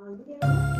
啊五点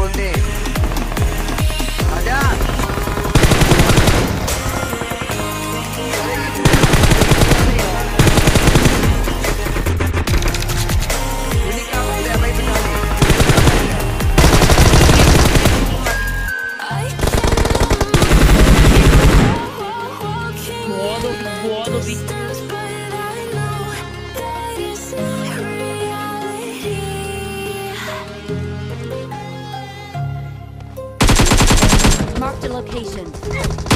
whole day. Location.